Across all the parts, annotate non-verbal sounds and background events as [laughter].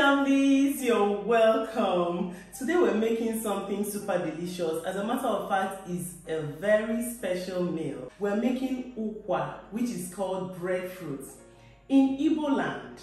lovelies, you're welcome. Today we're making something super delicious. As a matter of fact, it's a very special meal. We're making ukwa, which is called breadfruit. In Igbo land,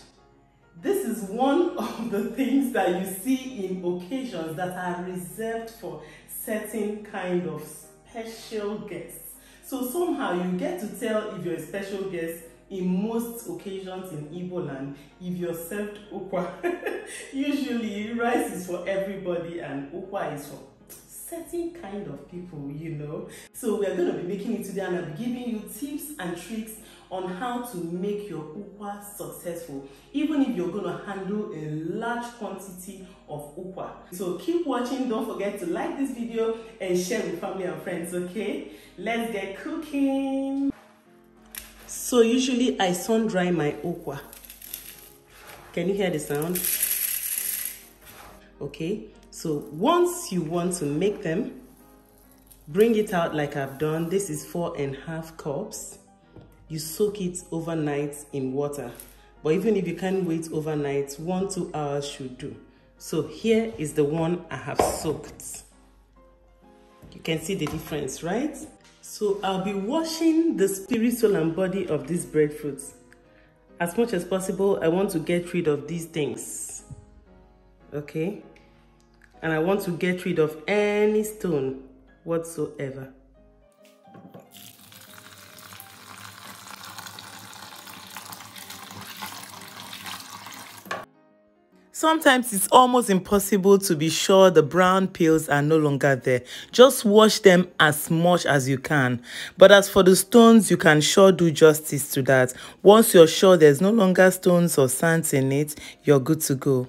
this is one [laughs] of the things that you see in occasions that are reserved for certain kind of special guests. So somehow you get to tell if you're a special guest in most occasions in Igbo land, if you're served ukwa, [laughs] usually rice is for everybody and ukwa is for certain kind of people, you know. So we're going to be making it today and I'll be giving you tips and tricks on how to make your ukwa successful, even if you're going to handle a large quantity of ukwa. So keep watching, don't forget to like this video and share with family and friends, okay? Let's get cooking. So usually I sun dry my ukwa. Can you hear the sound? Okay, so once you want to make them, bring it out like I've done. This is four and a half cups. You soak it overnight in water. But even if you can't wait overnight, one, two hours should do. So here is the one I have soaked. You can see the difference, right? So I'll be washing the spirit, soul and body of these breadfruits. As much as possible, I want to get rid of these things. Okay? And I want to get rid of any stone whatsoever. Sometimes it's almost impossible to be sure the brown peels are no longer there. Just wash them as much as you can. But as for the stones, you can sure do justice to that. Once you're sure there's no longer stones or sands in it, you're good to go.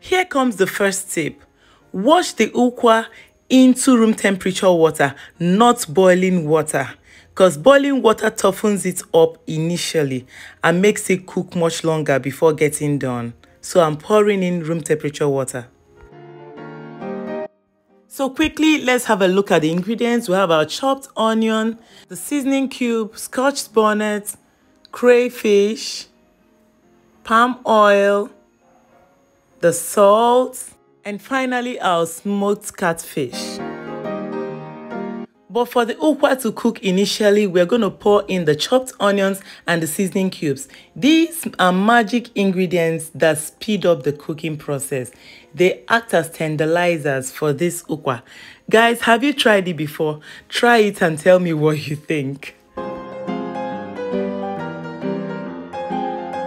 Here comes the first tip. Wash the ukwa into room temperature water, not boiling water because boiling water toughens it up initially and makes it cook much longer before getting done. So I'm pouring in room temperature water. So quickly, let's have a look at the ingredients. We have our chopped onion, the seasoning cube, scotch bonnet, crayfish, palm oil, the salt, and finally our smoked catfish. But for the ukwa to cook initially, we're going to pour in the chopped onions and the seasoning cubes. These are magic ingredients that speed up the cooking process. They act as tenderizers for this ukwa. Guys, have you tried it before? Try it and tell me what you think.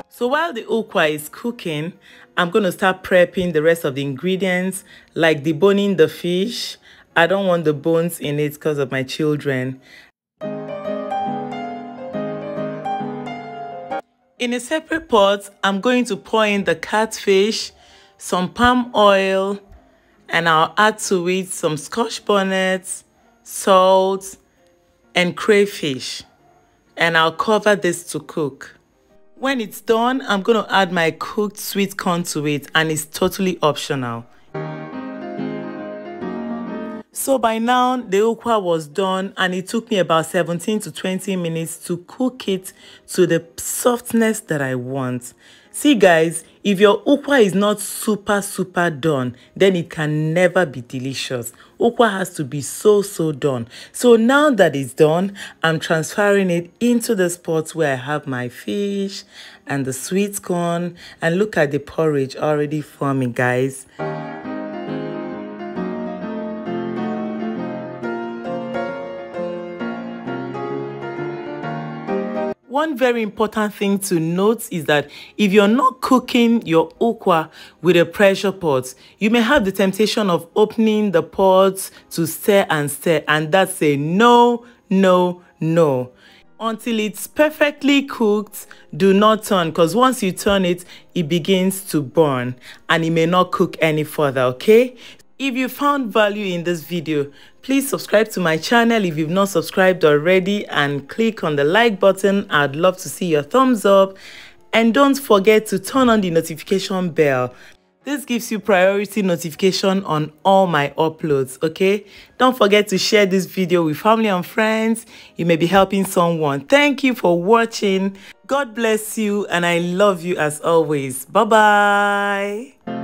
So while the ukwa is cooking, I'm going to start prepping the rest of the ingredients like deboning the fish, I don't want the bones in it because of my children. In a separate pot, I'm going to pour in the catfish, some palm oil, and I'll add to it some scotch bonnet, salt, and crayfish. And I'll cover this to cook. When it's done, I'm going to add my cooked sweet corn to it and it's totally optional. So by now, the ukwa was done and it took me about 17 to 20 minutes to cook it to the softness that I want. See guys, if your ukwa is not super super done, then it can never be delicious. Ukwa has to be so so done. So now that it's done, I'm transferring it into the spot where I have my fish and the sweet corn and look at the porridge already forming guys. One very important thing to note is that if you're not cooking your ukwa with a pressure pot, you may have the temptation of opening the pot to stir and stir, and that's a no, no, no. Until it's perfectly cooked, do not turn because once you turn it, it begins to burn and it may not cook any further, okay? If you found value in this video, please subscribe to my channel if you've not subscribed already and click on the like button. I'd love to see your thumbs up. And don't forget to turn on the notification bell This gives you priority notification on all my uploads, okay? Don't forget to share this video with family and friends. You may be helping someone. Thank you for watching. God bless you and I love you as always. Bye-bye.